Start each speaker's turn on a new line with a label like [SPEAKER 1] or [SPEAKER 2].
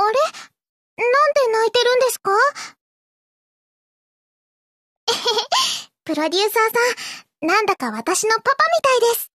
[SPEAKER 1] あれ？なんで泣いてるんですか？えへへ、プロデューサーさん、なんだか私のパパみたいです。